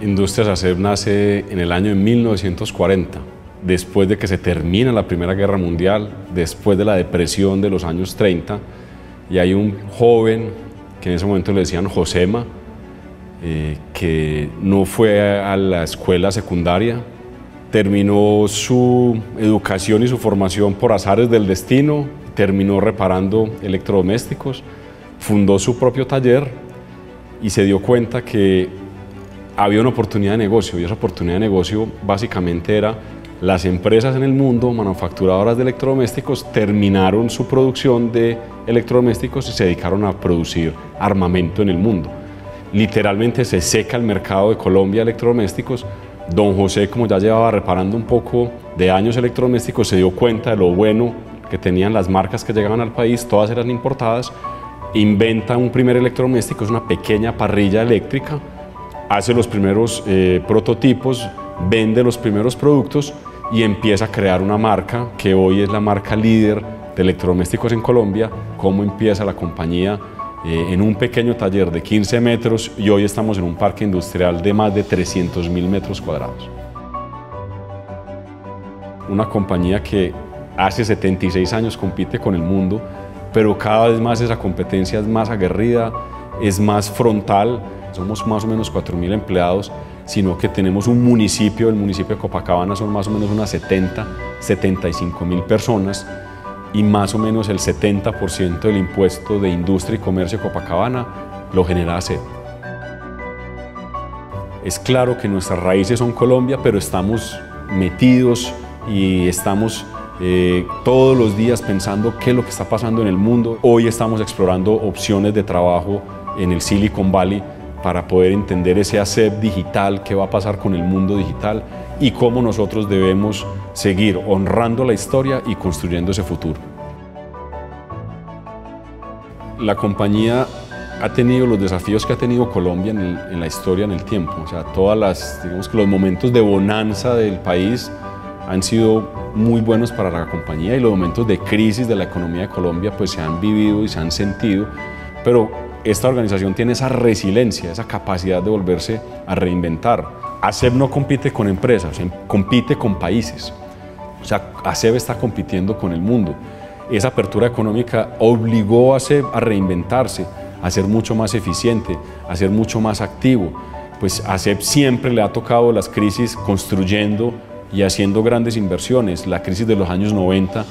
Industrias ACEP nace en el año 1940, después de que se termina la Primera Guerra Mundial, después de la depresión de los años 30, y hay un joven que en ese momento le decían Josema, eh, que no fue a la escuela secundaria, terminó su educación y su formación por azares del destino, terminó reparando electrodomésticos, fundó su propio taller y se dio cuenta que había una oportunidad de negocio y esa oportunidad de negocio básicamente era las empresas en el mundo manufacturadoras de electrodomésticos terminaron su producción de electrodomésticos y se dedicaron a producir armamento en el mundo. Literalmente se seca el mercado de Colombia de electrodomésticos. Don José, como ya llevaba reparando un poco de años electrodomésticos, se dio cuenta de lo bueno que tenían las marcas que llegaban al país, todas eran importadas, inventa un primer electrodoméstico, es una pequeña parrilla eléctrica, hace los primeros eh, prototipos, vende los primeros productos y empieza a crear una marca que hoy es la marca líder de electrodomésticos en Colombia, cómo empieza la compañía eh, en un pequeño taller de 15 metros y hoy estamos en un parque industrial de más de 300 mil metros cuadrados. Una compañía que hace 76 años compite con el mundo, pero cada vez más esa competencia es más aguerrida, es más frontal, somos más o menos 4.000 empleados, sino que tenemos un municipio, el municipio de Copacabana son más o menos unas 70, 75 mil personas y más o menos el 70% del impuesto de industria y comercio de Copacabana lo genera ACEP. Es claro que nuestras raíces son Colombia, pero estamos metidos y estamos eh, todos los días pensando qué es lo que está pasando en el mundo. Hoy estamos explorando opciones de trabajo en el Silicon Valley para poder entender ese ACEP digital, qué va a pasar con el mundo digital y cómo nosotros debemos seguir honrando la historia y construyendo ese futuro. La compañía ha tenido los desafíos que ha tenido Colombia en, la historia, en el tiempo. O sea, todas las, digamos que los momentos de bonanza del país han sido muy buenos para la compañía y los momentos de crisis de la economía de Colombia pues se han vivido y se han sentido, pero esta organización tiene esa resiliencia, esa capacidad de volverse a reinventar. ASEB no compite con empresas, em, compite con países. O sea, ASEB está compitiendo con el mundo. Esa apertura económica obligó a ASEB a reinventarse, a ser mucho más eficiente, a ser mucho más activo. Pues ASEB siempre le ha tocado las crisis construyendo y haciendo grandes inversiones. La crisis de los años 90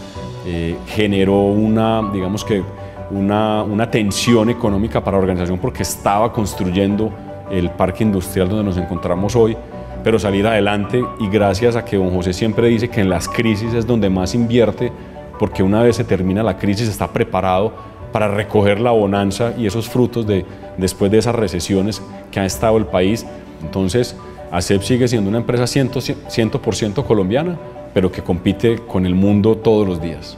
eh, generó una, digamos que, una, una tensión económica para la organización porque estaba construyendo el parque industrial donde nos encontramos hoy, pero salir adelante y gracias a que don José siempre dice que en las crisis es donde más invierte, porque una vez se termina la crisis está preparado para recoger la bonanza y esos frutos de, después de esas recesiones que ha estado el país. Entonces, ACEP sigue siendo una empresa 100%, 100 colombiana, pero que compite con el mundo todos los días.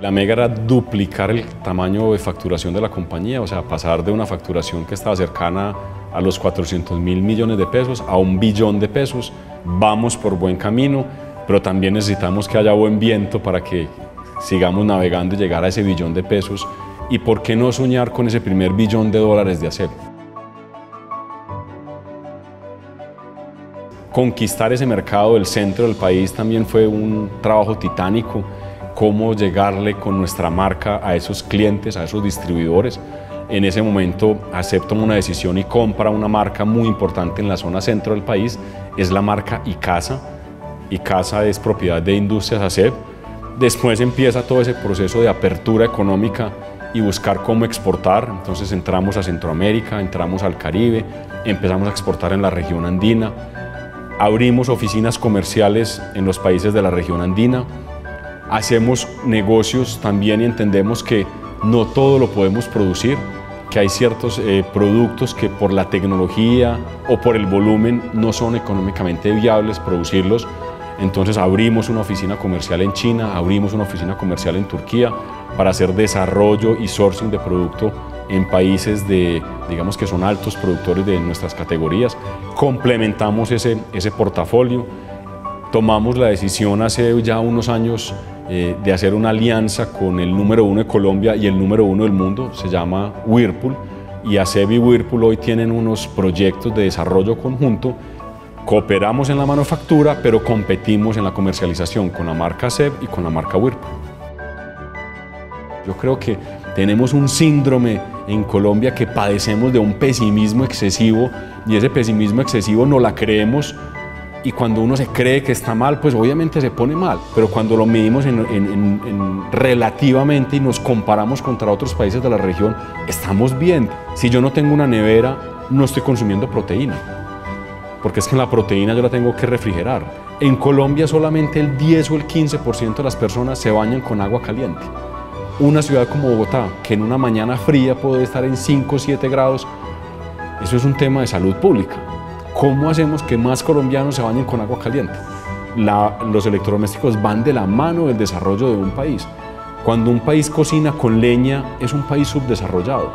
La mega era duplicar el tamaño de facturación de la compañía, o sea, pasar de una facturación que estaba cercana a los 400 mil millones de pesos a un billón de pesos. Vamos por buen camino, pero también necesitamos que haya buen viento para que sigamos navegando y llegar a ese billón de pesos. ¿Y por qué no soñar con ese primer billón de dólares de ACEP? Conquistar ese mercado del centro del país también fue un trabajo titánico cómo llegarle con nuestra marca a esos clientes, a esos distribuidores. En ese momento acepto una decisión y compra una marca muy importante en la zona centro del país, es la marca Icasa. Icasa es propiedad de Industrias ACEP. Después empieza todo ese proceso de apertura económica y buscar cómo exportar. Entonces entramos a Centroamérica, entramos al Caribe, empezamos a exportar en la región andina, abrimos oficinas comerciales en los países de la región andina, hacemos negocios también y entendemos que no todo lo podemos producir, que hay ciertos eh, productos que por la tecnología o por el volumen no son económicamente viables producirlos. Entonces abrimos una oficina comercial en China, abrimos una oficina comercial en Turquía para hacer desarrollo y sourcing de producto en países de, digamos que son altos productores de nuestras categorías. Complementamos ese, ese portafolio. Tomamos la decisión hace ya unos años eh, de hacer una alianza con el número uno de Colombia y el número uno del mundo, se llama Whirlpool, y ASEB y Whirlpool hoy tienen unos proyectos de desarrollo conjunto. Cooperamos en la manufactura, pero competimos en la comercialización con la marca ASEB y con la marca Whirlpool. Yo creo que tenemos un síndrome en Colombia que padecemos de un pesimismo excesivo y ese pesimismo excesivo no la creemos y cuando uno se cree que está mal, pues obviamente se pone mal, pero cuando lo medimos relativamente y nos comparamos contra otros países de la región, estamos bien. Si yo no tengo una nevera, no estoy consumiendo proteína, porque es que la proteína yo la tengo que refrigerar. En Colombia solamente el 10 o el 15% de las personas se bañan con agua caliente una ciudad como Bogotá, que en una mañana fría puede estar en 5 o 7 grados, eso es un tema de salud pública. ¿Cómo hacemos que más colombianos se bañen con agua caliente? los electrodomésticos van de la mano del desarrollo de un país. Cuando un país cocina con leña, es un país subdesarrollado.